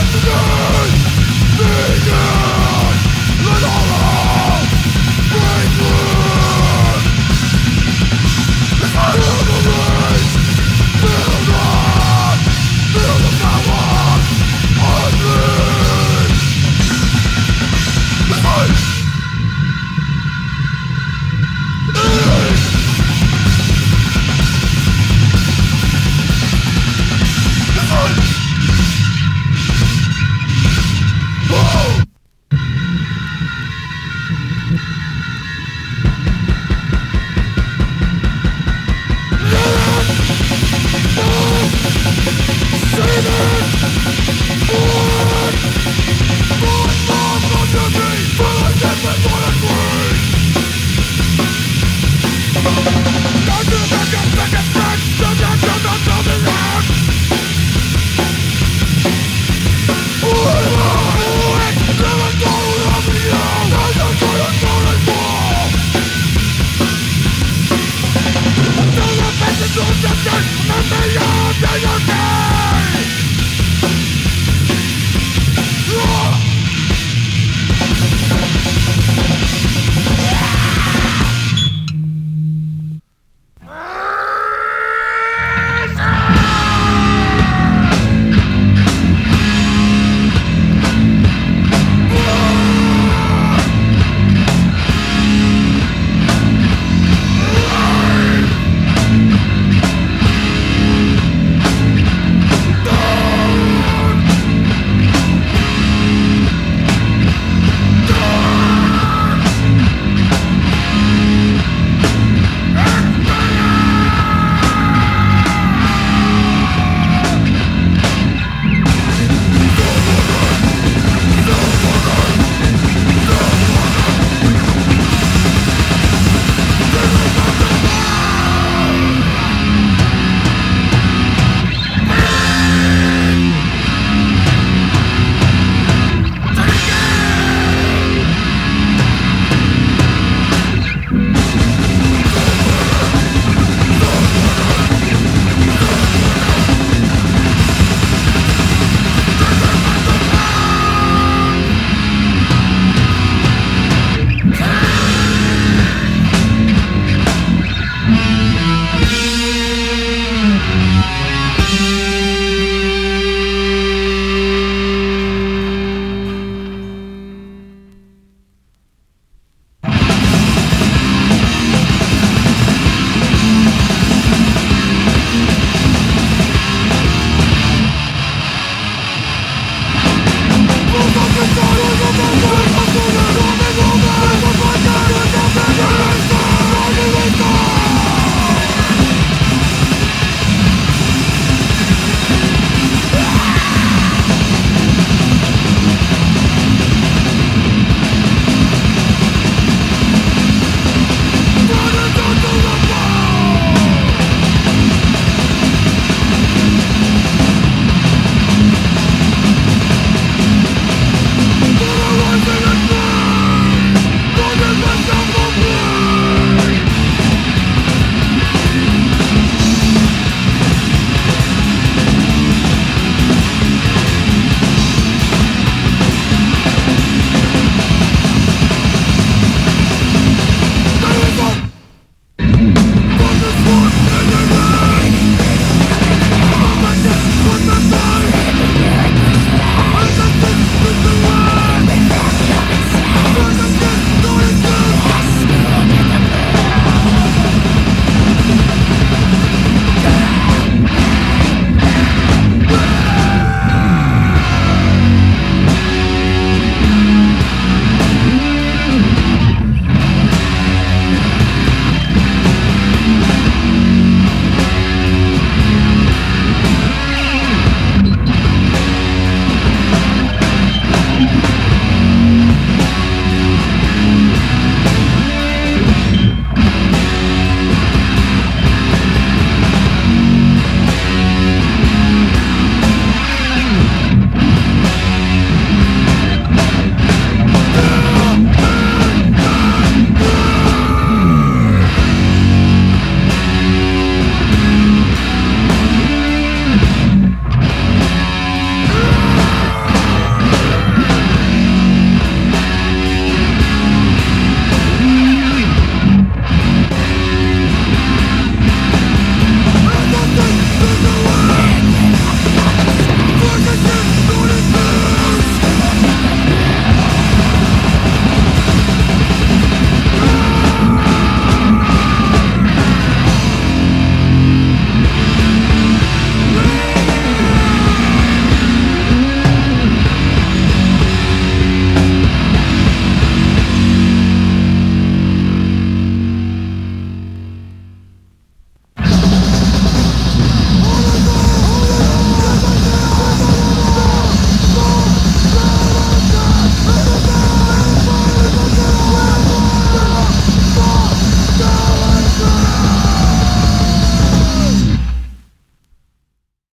Let me down! Let I'll